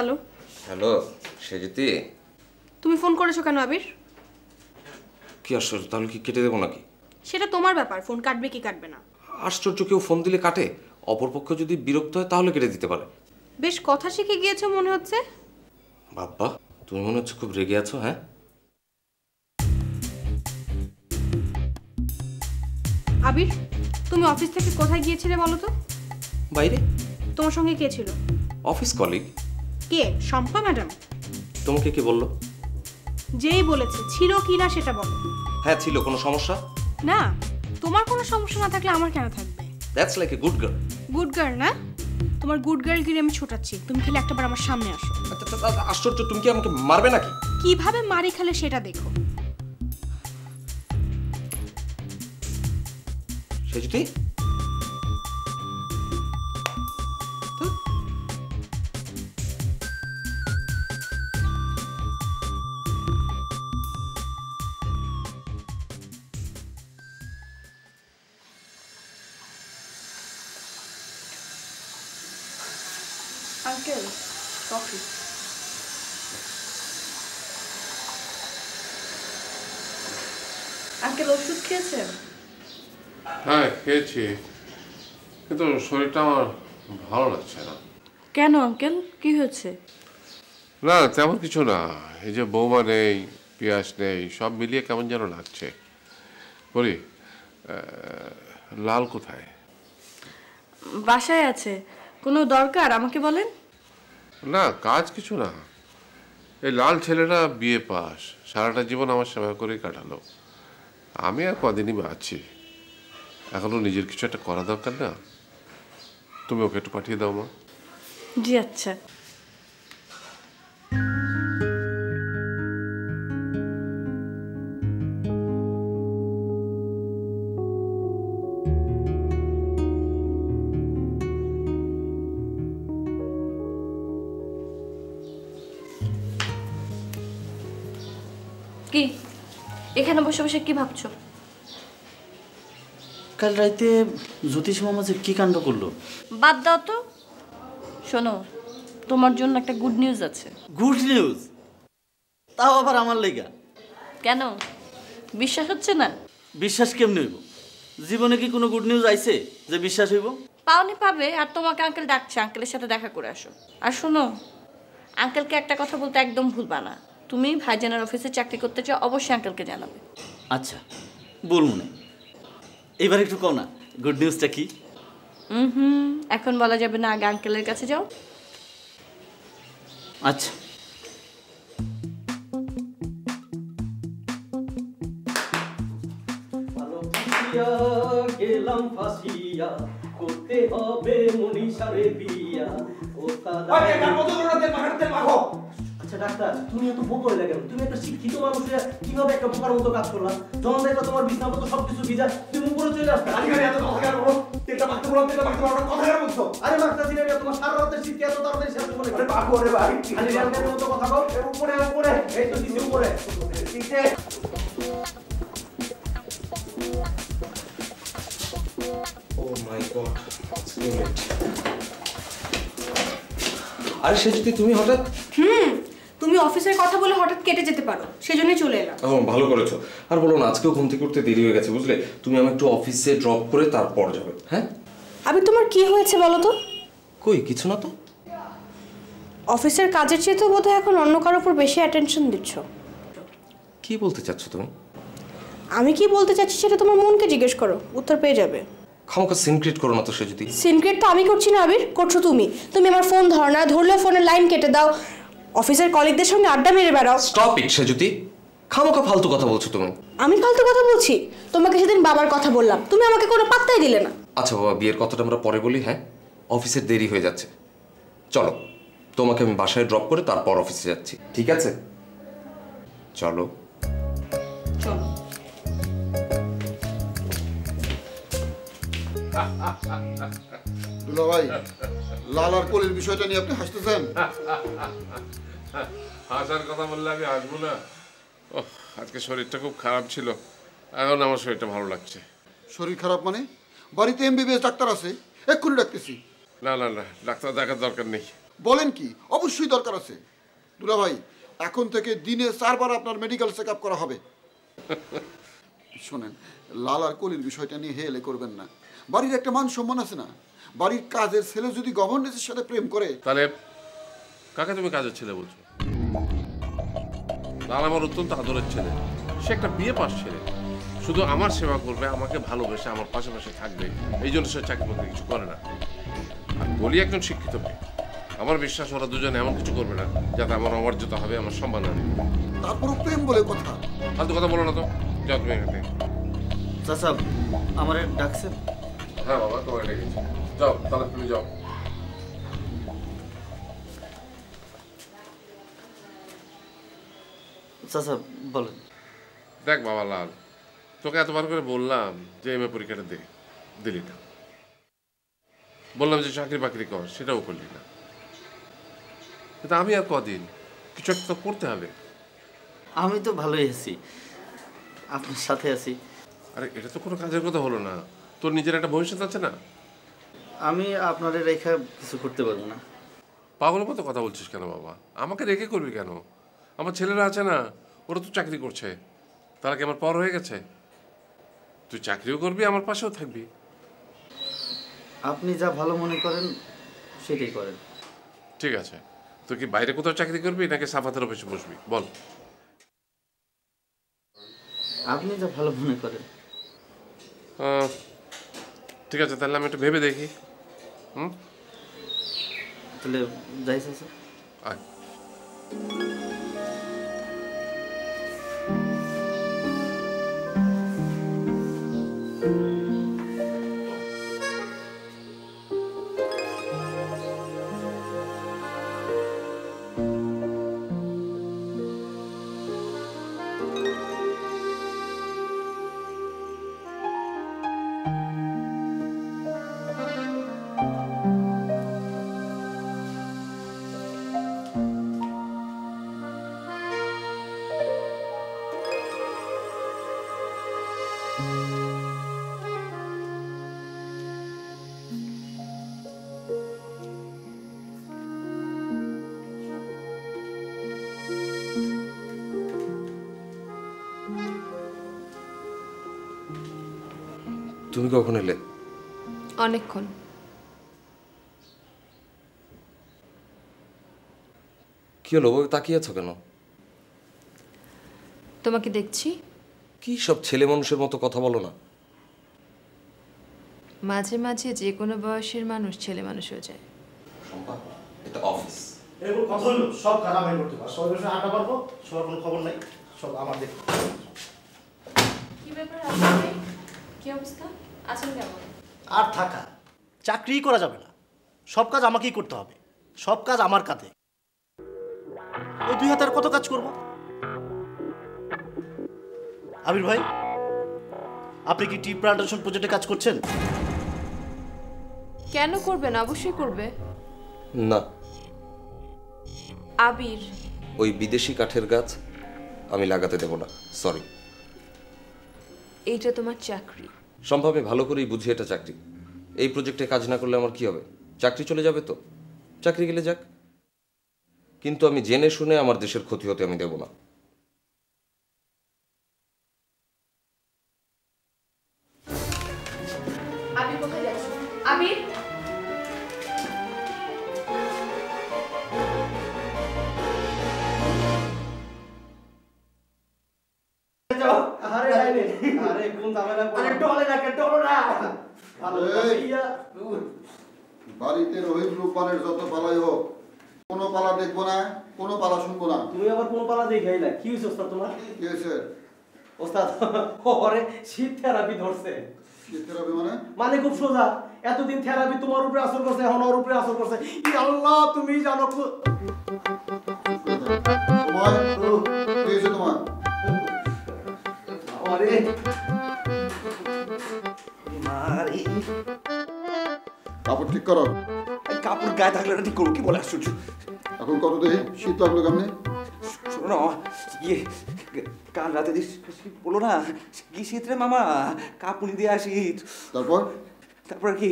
Hello. Hello সেজিতি। তুমি phone করেছ কেন আবির? কি আশ্চর্য তাহলে কি কেটে দেবো নাকি? সেটা তোমার ব্যাপার ফোন কাটবে কি কাটবে না। আশ্চর্য কেউ ফোন দিলে কাটে? অপরপক্ষ যদি বিরক্ত হয় তাহলে কেটে দিতে পারে। বেশ কথা শিখে গিয়েছো মনে হচ্ছে? বাবা তুমি মনে হচ্ছে খুব রেগে আছো হ্যাঁ? আবির তুমি অফিস থেকে কোথায় গিয়েছিলে বলো তো? বাইরে। তোমার সঙ্গে কে ছিল? Office colleague. কে শম্পা ম্যাডাম? তোমাকে কি বলল? যেই বলেছে ছিল কি না সেটা বলো। হ্যাঁ ছিল। কোনো সমস্যা? না তোমার কোনো সমস্যা না থাকলে আমার কেন থাকবে? That's like a good girl good girl না? তোমার গুড গার্ল গিরে আমি ছোটাচ্ছি। তুমি খেলে একটাবার আমার সামনে আসো। আশ্চর্য তুমি কি আমাকে মারবে নাকি? কীভাবে মারি খেলে সেটা দেখো। সেজিতি? আঙ্কেল ওষুধ খেয়েছেন? হ্যাঁ খেয়েছি। কিন্তু শরীরটা আমার ভালো লাগছে না। কেন আঙ্কেল? কি হয়েছে? না তেমন কিছু না। এই যে বৌমা নেই পেঁয়াজ নেই সব মিলিয়ে কেমন যেন লাগছে। বলি লাল কোথায়? বাসায় আছে। কোনো দরকার আমাকে বলেন? না কাজ কিছু না। এই লাল ছেলেটা বিয়ে পাস। সারাটা জীবন আমার সেবা করেই কাটালো। আমি আর কদিনই আছি। এখনও নিজের কিছু একটা করা দরকার না? তুমি ওকে একটু পাঠিয়ে দাও মা। জি আচ্ছা। কি? এখানে বসে বসে কি ভাবছ? কাল রাইতে জ্যোতিষ মামা যে কি কাণ্ড করল? বাদ দাও তো। শোনো তোমার জন্য একটা গুড নিউজ আছে। গুড নিউজ তাও আবার আমার লেগা? কেন? বিশ্বাস হচ্ছে না? বিশ্বাস কেমনে হইব? জীবনে কি কোনো গুড নিউজ আইছে যে বিশ্বাস হইব? পাওনি পাবে আর তোমাকে আঙ্কেল ডাকছে আঙ্কেলের সাথে দেখা করে আসো। আর শোনো আঙ্কেলকে একটা কথা বলতে একদম ভুলবা না। তুমি ভাইজানের অফিসে চাকরি করতে চাও অবশ্যই আঙ্কেলকে জানাবে। আচ্ছা বল মনে। এবার একটু কও না গুড নিউজটা কি? হুম এখন বলা যাবে না আগে আঙ্কেলের কাছে যাও। আচ্ছা। গেলাম ফাঁসিয়া করতে হবে মনীষারে বিয়া। ও তারা আচ্ছা ডাক্তার তুমি এত বোকা হয়ে কেন? তুমি একটা শিক্ষিত মানুষ কীভাবে একটা বোকার মতো কাজ করলা? যখন দেখলা তোমার বিছানা মতো সবকিছু ভিজা তুমি উপরে চলে আসতে। আরে এত কথা কেন বলো? তেলটা মাখতে বললাম তেলটা মাখতে বললাম কথা কেন বলছো? আরে তোমার সারা রাতের এত তাড়াতাড়ি শেষ করে। আরে বাবু আরে ভাই। আরে এর মতো কথা বল উপরে উপরে এই তো দিছে উপরে। দিছে ও মাই গড আরে সেজিতি তুমি হঠাৎ? হুম অফিসের কথা বলে হঠাৎ কেটে যেতে পারো সেজন্যই চলে এলাম। ও ভালো করেছ। আর বলো না আজকেও ঘুম থেকে উঠতে দেরি হয়ে গেছে বুঝলে? তুমি আমি একটু অফিসে ড্রপ করে তারপর যাবে হ্যাঁ? আবির তোমার কি হয়েছে বলো তো? কই কিছু না তো? অফিসের কাজের চেয়ে তো বোধহয় এখন অন্য কারোর উপর বেশি অ্যাটেনশন দিচ্ছ। কি বলতে চাচ্ছ তুমি? আমি কি বলতে চাচ্ছি সেটা তোমার মনকে জিজ্ঞেস করো উত্তর পেয়ে যাবে। খামোকা সিনক্রিট করো না তো সেজিতি সিনক্রেট তো আমি করছি না আবির করছ তুমি। তুমি আমার ফোন ধর না ধরলে ফোনের লাইন কেটে দাও। অফিসের কলিগদের সঙ্গে আড্ডা মেরে বেড়াও। Stop it Sejuti. খামোকা ফালতু কথা বলছো তুমি। আমি ফালতু কথা বলছি? তোমাকে সেদিন বাবার কথা বললাম। তুমি আমাকে কোনো পাত্তাই দিলে না। আচ্ছা বাবা বিয়ের কথাটা আমরা পরে বলি হ্যাঁ? অফিসের দেরি হয়ে যাচ্ছে। চলো তোমাকে আমি বাসায় ড্রপ করে তারপর অফিসে যাচ্ছি। ঠিক আছে? চলো। চলো। দুলা ভাই লাল আর কলির বিষয়টা নিয়ে আপনি হাসতেছেন? হাসার কথা বললে আমি আসব না। আজকে শরীরটা খুব খারাপ ছিল। এখন আমার শরীরটা ভালো লাগছে। শরীর খারাপ মানে? বাড়িতে এমবিবিএস ডাক্তার আছে এক্ষুনি ডাকতেছি। না না না ডাক্তার দেখার দরকার নেই। বলেন কি অবশ্যই দরকার আছে। দুলা ভাই এখন থেকে দিনে চারবার আপনার মেডিকেল চেক করা হবে। শোনেন লাল আর কলির বিষয়টা নিয়ে হেলে করবেন না। বাড়ির একটা মান সম্মান আছে না? বাড়ির কাজের ছেলে যদি গভর্নেন্সের সাথে প্রেম করে তাহলে কাকে তুমি কাজের ছেলে বলছো? লাল আমার অত্যন্ত আদরের ছেলে। সে একটা বিয়ে পাস ছেলে। শুধু আমার সেবা করবে আমাকে ভালোবেসে আমার পাশে পাশে থাকবে। এই জন্য সে চাকরি করতে কিছু করে না। আর বলি একজন শিক্ষিত মেয়ে। আমার বিশ্বাস ওরা দুজনে এমন কিছু করবে না যাতে আমার অমর্যাদা হবে আমার সম্মান হানি তারপরও প্রেম বলে কথা। ফালতু কথা বলো না তো। যাও তুমি এখান থেকে। চাচা আমার ডাকছেন? হ্যাঁ বাবা তোমাকে ডেকেছি। যাও তাহলে তুমি যাও। চাচা বলেন। দেখ বাবা লাল তোকে এতবার করে বললাম যে এম এ পরীক্ষাটা দে দিলি না। বললাম যে চাকরি বাকরি কর সেটাও করলি না। কিন্তু আমি আর কদিন কিছু একটা তো করতে হবে। আমি তো ভালোই আছি আপনার সাথে আছি। আরে এটা তো কোনো কাজের কথা হলো না। তোর নিজের একটা ভবিষ্যৎ আছে না? আমি আপনাদের রেখা কিছু করতে পারব না। পাগলের মতো কথা বলছিস কেন বাবা? আমাকে রেখে করবি কেন? আমার ছেলেরা আছে না ওরা তো চাকরি করছে। তারা কি আমার পর হয়ে গেছে? তুই চাকরিও করবি আমার পাশেও থাকবি। আপনি যা ভালো মনে করেন সেটাই করেন। ঠিক আছে। তুই কি বাইরে কোথাও চাকরি করবি নাকি সাফাতের অফিসে বসবি? বল। আপনি যা ভালো মনে করেন। ঠিক আছে তাহলে আমি একটু ভেবে দেখি। তাহলে যাই চাচা আয় তুমি কখন এলে? অনেকক্ষণ। কি হলো? ওভাবে তাকিয়ে আছো কেন? তোমাকে দেখছি। কি সব ছেলে মানুষের মতো কথা বলো না? মাঝে মাঝে যে কোনো বয়সের মানুষ ছেলে মানুষ হয়ে যায়। এটা অফিস এরকম কথা হলো সব করতে পারব সবাই বসে আড্ডা পারব? সবার কোনো খবর নাই। সব আমার দেখ কি ব্যাপার কি অবস্থা? আছেন কেমন? আর থাকা। চাকরি করা যাবে না। সব কাজ আমাকেই করতে হবে। সব কাজ আমার কাঁধে। ওই দুই হাতের কত কাজ করব? আবির ভাই আপনি কি টি প্লান্টেশন প্রজেক্টে কাজ করছেন? কেন করবেন অবশ্যই করবে। না। আবির। ওই বিদেশি কাঠের গাছ আমি লাগাতে দেব না। সরি এইটা তোমার চাকরি। সম্ভবে ভালো করেই বুঝি এটা চাকরি। এই প্রজেক্টে কাজ না করলে আমার কি হবে? চাকরি চলে যাবে তো। চাকরি গেলে যাক। কিন্তু আমি জেনে শুনে আমার দেশের ক্ষতি হতে আমি দেব না। বাড়িতে রোহিত রূপবানের যত পালাই হোক কোনো পালা দেখব না কোনো পালা শুনব না। তুমি আবার কোন পালা দেখাই না। কি হইছে ওস্তাদ তোমার? কি হয়েছে ওস্তাদ ওরে শীত থেরাপি ধরছে। কি থেরাপি মানে? মানে খুব সোজা এতদিন থেরাপি তোমার উপরে আসর করছে এখন ওর উপরে আসর করছে। ই আল্লাহ তুমি জানো তোমার? কি হয়েছে তোমার? আরে কাপড় ঠিক করো। কাপড় গায়ে থাকলে না ঠিক করব কি বলে আশ্চর্য? এখন কত দেখি শীত লাগল কেমনি শোনো না ইয়ে কাল রাতে যে শীত বলো না কি শীত রে মামা? কাপুনি দিয়ে আসি। তারপর? তারপর কি?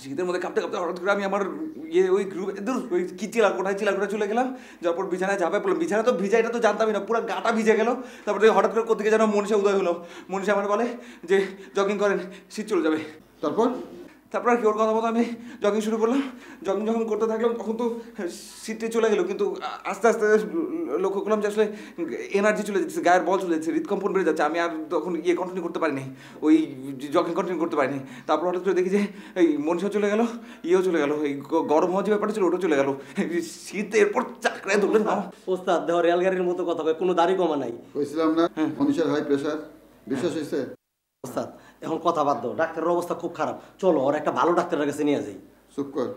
শীতের মধ্যে কাঁপতে কাঁপতে হঠাৎ করে আমি আমার ইয়ে ওই গ্রুপ ওই কি চিলা কোঠায় চিলা কোঠায় চলে গেলাম যারপর পর বিছানায় ঝাঁপায় পড়লাম। বিছানা তো ভিজা এটা তো জানতামই না, পুরো গাটা ভিজে গেল। তারপরে হঠাৎ করে কোথেকে যেন মনীষা উদয় হলো। মনীষা আমার বলে যে জগিং করেন, শীত চলে যাবে। তারপর? তারপর আর কি ওর কথা মতো আমি জগিং শুরু করলাম। জগিং যখন করতে থাকলাম তখন তো শীতটি চলে গেলো। কিন্তু আস্তে আস্তে লক্ষ্য করলাম যে আসলে এনার্জি চলে যাচ্ছে গায়ের বল চলে যাচ্ছে হৃদকম্পন বেড়ে যাচ্ছে। আমি আর তখন ইয়ে কন্টিনিউ করতে পারিনি। ওই জগিং কন্টিনিউ করতে পারিনি। তারপর হঠাৎ করে দেখি যে এই মনীষা চলে গেল ইয়েও চলে গেল এই গরম হওয়ার যে ব্যাপারটা ছিল ওটাও চলে গেল। শীত এরপর চাকরায় ধরলেন মামা ওস্তাদ দেহ রেল গাড়ির মতো কথা কয় কোনো দাড়ি কমা নাই। কইছিলাম না মনীষার হাই প্রেশার বিশ্বাস হয়েছে ওস্তাদ এখন কথা বাদ দাও ডাক্তারের অবস্থা খুব খারাপ। চলো ওর একটা ভালো ডাক্তারের কাছে নিয়ে যাই। চুপ কর।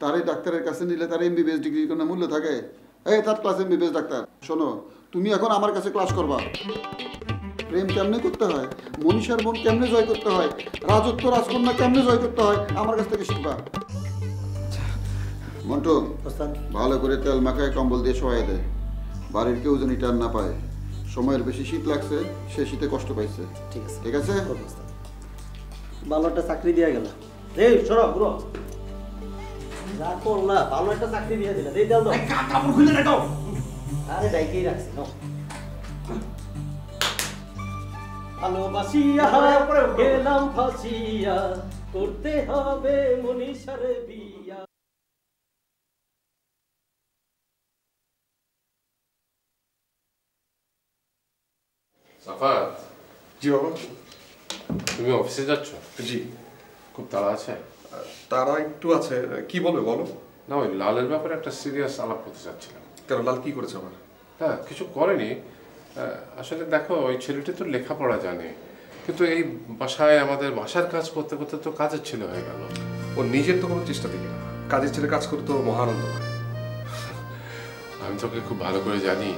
তারই ডাক্তারের কাছে নিলে তার এমবিবিএস ডিগ্রির কোনো মূল্য থাকে? এই তার ক্লাস এমবিবিএস ডাক্তার শোনো তুমি এখন আমার কাছে ক্লাস করবা। প্রেম কেমনে করতে হয়? মনীষার মন কেমনে জয় করতে হয়? রাজত্ব রাজকন্যা কেমনে জয় করতে হয়? আমার কাছ থেকে শিখবা। মন্টু ভালো করে তেল মাখায় কম্বল দিয়ে শোয়াই দেয় বাড়ির কেউ যেন টান না পায়। সময়ের বেশি শীত লাগছে সে শীতে কষ্ট পাইছে। ঠিক আছে। ঠিক আছে? ভালো একটা চাকরি দিয়ে গেল। এই ব্রো যা করলা ভালো একটা চাকরি দিয়ে দিলে। এই দাও দাও। কাপড় খুলে রাখো। আরে ডাইকেই রাখছি নাও। ভালোবাসিয়া গেলাম ফাঁসিয়া। করতে হবে মনীষারে বিয়া। সাফাত জি বাবা। তুমি অফিসে যাচ্ছ? জি। খুব তাড়া আছে? তারা একটু আছে। কি বলবে বলো? না ওই লালের ব্যাপারে একটা সিরিয়াস আলাপ করতে চাচ্ছিলাম। কেন? লাল কি করেছে আমার হ্যাঁ কিছু করেনি। আসলে দেখো ওই ছেলেটি তো লেখাপড়া জানে। কিন্তু এই বাসায় আমাদের বাসার কাজ করতে করতে তো কাজের ছেলে হয়ে গেল। ও নিজের তো কোনো চেষ্টা না। কাজের ছেলে কাজ করতে মহানন্দ আমি তোকে খুব ভালো করে জানি।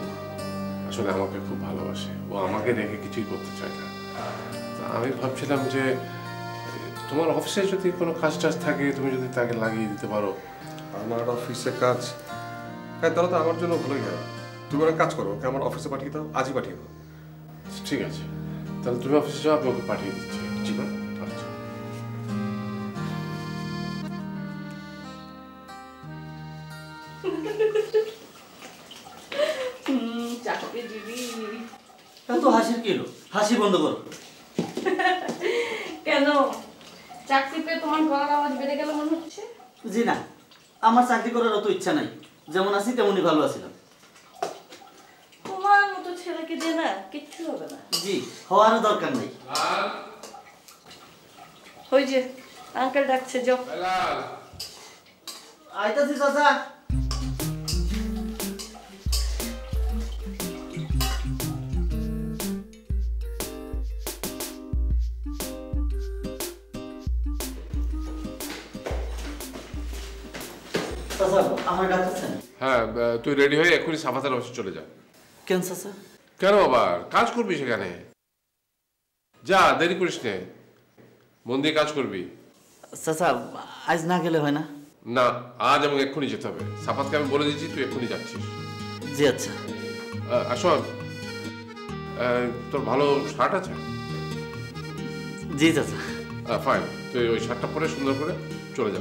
আসলে আমাকে খুব ভালোবাসে। ও আমাকে রেখে কিছুই করতে চায় না। তা আমি ভাবছিলাম যে তোমার অফিসে যদি কোনো কাজ টাজ থাকে তুমি যদি তাকে লাগিয়ে দিতে পারো। আমার অফিসে কাজ? হ্যাঁ তাহলে তো আমার জন্য ভালোই হয়। তুমি একটা কাজ করো ওকে আমার অফিসে পাঠিয়ে দাও আজই পাঠিয়ে দাও। ঠিক আছে। তাহলে তুমি অফিসে যাও আমি ওকে পাঠিয়ে দিচ্ছি। ঠিক ম্যাম। এত হাসির কি হাসি বন্ধ করো। কেন? চাকরি পেয়ে তোমার গলার আওয়াজ বেড়ে গেল মনে হচ্ছে? জি না আমার চাকরি করার অত ইচ্ছা নাই। যেমন আছি তেমনই ভালো আছিলাম। তোমার মতো ছেলেকে দিয়ে না কিচ্ছু হবে না। জি হওয়ারও দরকার নাই। ওই যে আঙ্কেল ডাকছে যাও। আইতাছি চাচা। চাচা আমার ডাকতেছেন হ্যাঁ তুই রেডি হয়ে এক্ষুনি সাফাতের অফিসে চলে যা। কেন কেন আবার কাজ করবি সেখানে। যা দেরি করিস নে। মন দিয়ে কাজ করবি। চাচা আজ না গেলে হয় না? না আজ আমাকে এক্ষুনি যেতে হবে। সাফাতকে আমি বলে দিচ্ছি তুই এক্ষুনি যাচ্ছিস। জি আচ্ছা। আহ, তোর ভালো শার্ট আছে? জি চাচা ফাইন তুই ওই শার্টটা পরে সুন্দর করে চলে যা।